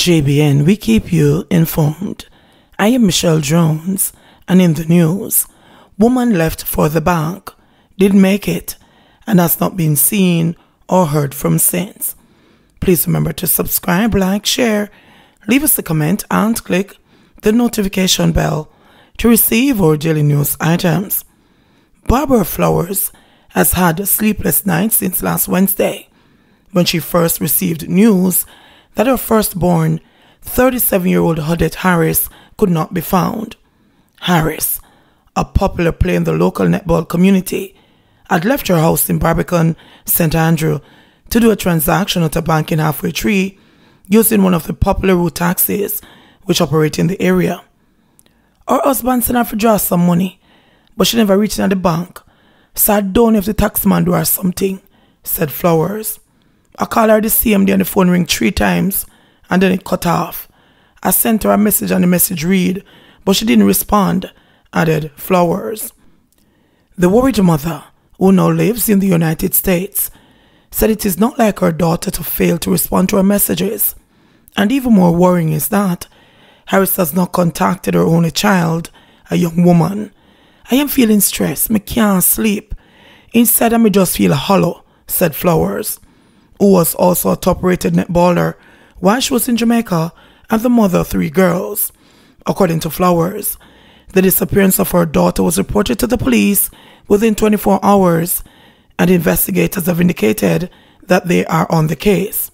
JBN, we keep you informed. I am Michelle Jones, and in the news, woman left for the bank, didn't make it, and has not been seen or heard from since. Please remember to subscribe, like, share, leave us a comment, and click the notification bell to receive our daily news items. Barbara Flowers has had a sleepless night since last Wednesday when she first received news that her firstborn, 37 year old Odette Harris, could not be found. Harris, a popular player in the local netball community, had left her house in Barbican, St. Andrew, to do a transaction at a bank in Halfway Tree using one of the popular route taxis which operate in the area. Her husband sent her to draw some money, but she never reached at the bank, so I don't know if the taxman do her something, said Flowers. I called her the same day and the phone ring three times and then it cut off. I sent her a message and the message read, but she didn't respond, added Flowers. The worried mother, who now lives in the United States, said it is not like her daughter to fail to respond to her messages. And even more worrying is that Harris has not contacted her only child, a young woman. I am feeling stressed. Me can't sleep. Instead, I me just feel hollow, said Flowers who was also a top rated netballer while she was in Jamaica and the mother of three girls. According to Flowers, the disappearance of her daughter was reported to the police within 24 hours, and investigators have indicated that they are on the case.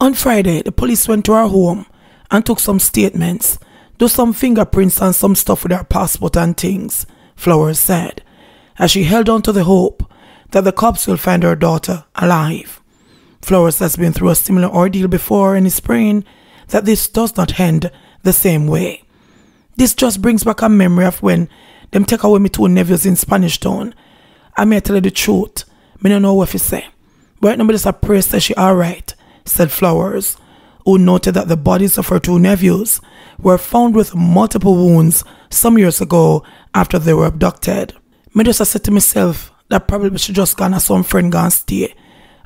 On Friday, the police went to her home and took some statements, do some fingerprints and some stuff with her passport and things, Flowers said, as she held on to the hope that the cops will find her daughter alive. Flowers has been through a similar ordeal before and is praying that this does not end the same way. This just brings back a memory of when them take away my two nephews in Spanish Town. I may tell you the truth. Me don't know what to say. But now, just a pray that she alright, said Flowers, who noted that the bodies of her two nephews were found with multiple wounds some years ago after they were abducted. Me just said to myself that probably she just gone as some friend gone stay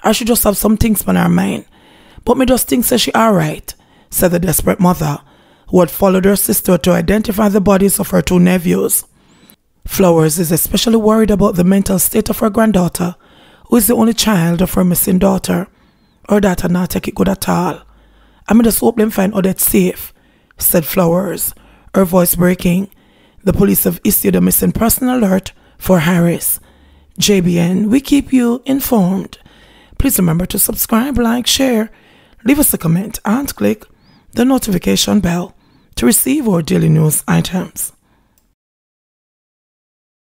I should just have some things on her mind. But me just think that she alright, said the desperate mother, who had followed her sister to identify the bodies of her two nephews. Flowers is especially worried about the mental state of her granddaughter, who is the only child of her missing daughter. Her daughter not take it good at all. I mean just hope them find Odette safe, said Flowers, her voice breaking. The police have issued a missing person alert for Harris. JBN, we keep you informed. Please remember to subscribe, like, share, leave us a comment, and click the notification bell to receive our daily news items.